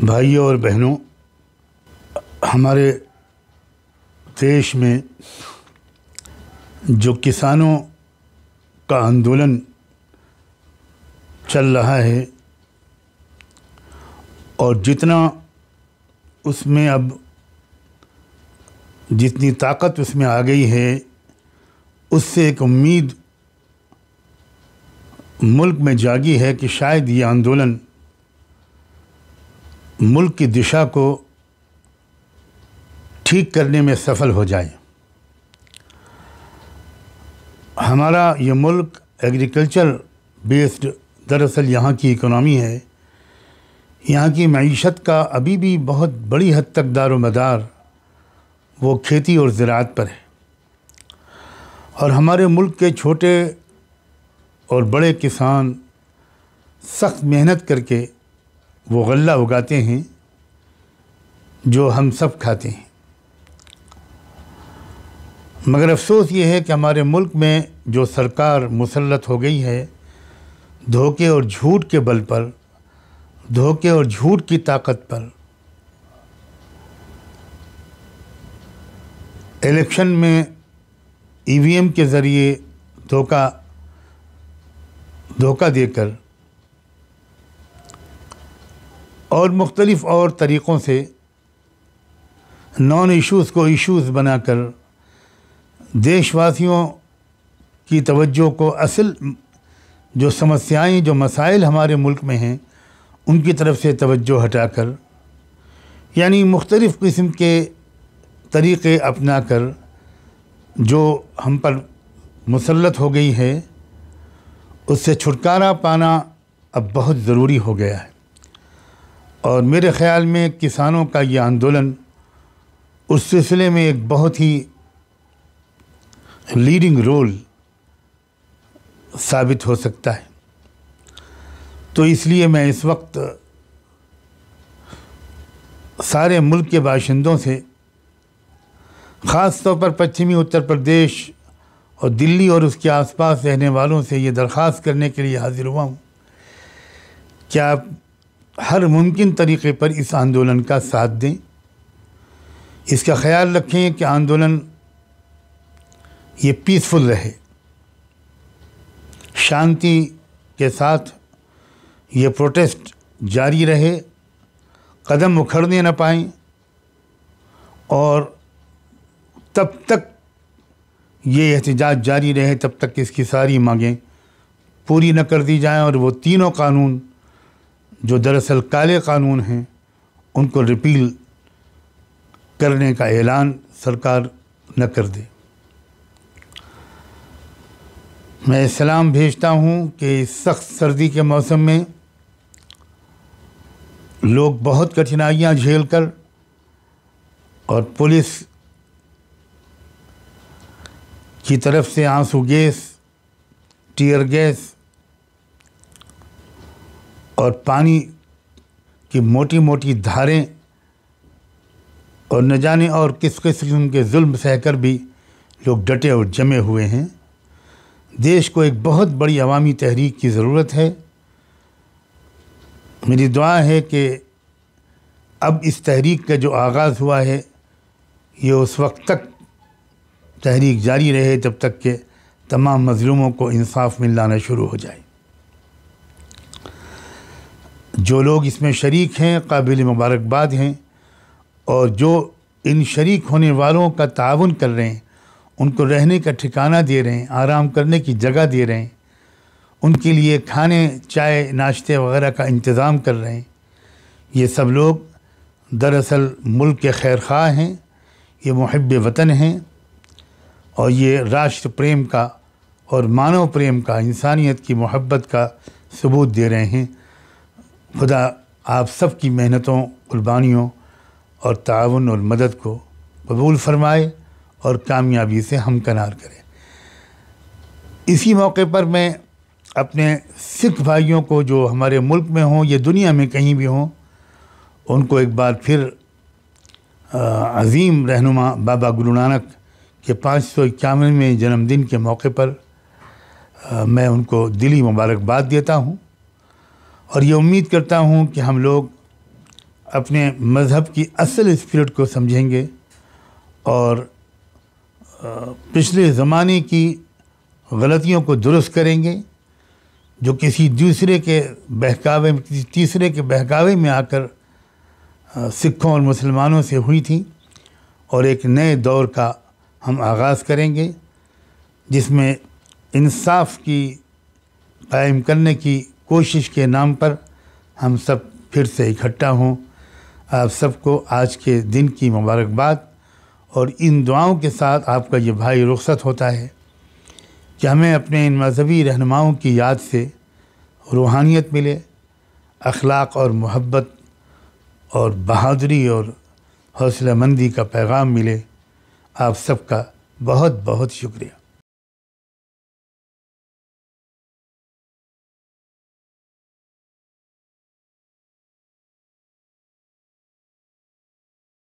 भाइयों और बहनों, हमारे देश में जो किसानों का आंदोलन चल रहा है और जितना उसमें अब, जितनी ताकत उसमें आ गई है, उससे एक उम्मीद मुल्क में जागी है कि शायद ये आंदोलन मुल्क की दिशा को ठीक करने में सफल हो जाए। हमारा ये मुल्क एग्रीकल्चर बेस्ड दरअसल यहाँ की इकोनॉमी है। यहाँ की मीशत का अभी भी बहुत बड़ी हद तक दारो मदार वो खेती और ज़रात पर है। और हमारे मुल्क के छोटे और बड़े किसान सख्त मेहनत करके वो गल्ला उगाते हैं, जो हम सब खाते हैं। मगर अफसोस ये है कि हमारे मुल्क में जो सरकार मुसलत हो गई है, धोखे और झूठ के बल पर, धोखे और झूठ की ताकत पर, इलेक्शन में ईवीएम के ज़रिए धोखा धोखा देकर और मुख्तलिफ़ और तरीक़ों से नॉन इश्यूज़ को इश्यूज़ बनाकर देशवासियों की तवज्जो को असल जो समस्याएँ, जो मसाइल हमारे मुल्क में हैं, उनकी तरफ़ से तवज्जो हटाकर, यानी मुख्तलिफ़ किस्म के तरीक़े अपना कर जो हम पर मुसलत हो गई है, उससे छुटकारा पाना अब बहुत ज़रूरी हो गया है। और मेरे ख़्याल में किसानों का ये आंदोलन उस सिलसिले में एक बहुत ही लीडिंग रोल साबित हो सकता है। तो इसलिए मैं इस वक्त सारे मुल्क के बाशिंदों से ख़ास तौर पर पश्चिमी उत्तर प्रदेश और दिल्ली और उसके आसपास रहने वालों से ये दरख्वास्त करने के लिए हाजिर हुआ हूँ। क्या आप हर मुमकिन तरीक़े पर इस आंदोलन का साथ दें। इसका ख्याल रखें कि आंदोलन ये पीसफुल रहे। शांति के साथ ये प्रोटेस्ट जारी रहे। कदम उखड़ने न पाएँ और तब तक ये एहतजाज जारी रहे, तब तक इसकी सारी मांगें पूरी न कर दी जाएँ और वो तीनों कानून जो दरअसल काले कानून हैं, उनको रिपील करने का ऐलान सरकार न कर दे। मैं सलाम भेजता हूँ कि सख्त सर्दी के मौसम में लोग बहुत कठिनाइयाँ झेल कर और पुलिस की तरफ़ से आँसू गैस, टीयर गैस और पानी की मोटी मोटी धारें और न जाने और किस किस किस्म के जुल्म सहकर भी लोग डटे और जमे हुए हैं। देश को एक बहुत बड़ी अवामी तहरीक की ज़रूरत है। मेरी दुआ है कि अब इस तहरीक का जो आगाज़ हुआ है, ये उस वक्त तक तहरीक जारी रहे जब तक कि तमाम मज़लूमों को इंसाफ मिल लाना शुरू हो जाए। जो लोग इसमें शरीक हैं, काबिल मुबारकबाद हैं और जो इन शरीक होने वालों का ताउन कर रहे हैं, उनको रहने का ठिकाना दे रहे हैं, आराम करने की जगह दे रहे हैं, उनके लिए खाने, चाय, नाश्ते वगैरह का इंतज़ाम कर रहे हैं। ये सब लोग दरअसल मुल्क के खैर खा हैं, ये महब वतन हैं और ये राष्ट्र प्रेम का और मानव प्रेम का, इंसानियत की मोहब्बत का सबूत दे रहे हैं। खुदा आप सब की मेहनतों कुर्बानियों और ताउन और मदद को कबूल फरमाए और कामयाबी से हमकनार करे। इसी मौके पर मैं अपने सिख भाइयों को जो हमारे मुल्क में हों या दुनिया में कहीं भी हों उनको एक बार फिर अज़ीम रहनुमा बाबा गुरु नानक के पाँच सौ इक्यावनवें जन्मदिन के मौके पर आ, मैं उनको दिली मुबारकबाद देता हूँ। और ये उम्मीद करता हूँ कि हम लोग अपने मज़हब की असल स्पिरिट को समझेंगे और पिछले ज़माने की गलतियों को दुरुस्त करेंगे, जो किसी दूसरे के बहकावे में, किसी तीसरे के बहकावे में आकर सिखों और मुसलमानों से हुई थी और एक नए दौर का हम आगाज़ करेंगे, जिसमें इंसाफ की कायम करने की कोशिश के नाम पर हम सब फिर से इकट्ठा हों। आप सबको आज के दिन की मुबारकबाद और इन दुआओं के साथ आपका ये भाई रुख्सत होता है कि हमें अपने इन मजहबी रहनुमाओं की याद से रूहानियत मिले, अखलाक और मोहब्बत और बहादुरी और हौसला मंदी का पैगाम मिले। आप सबका बहुत बहुत शुक्रिया।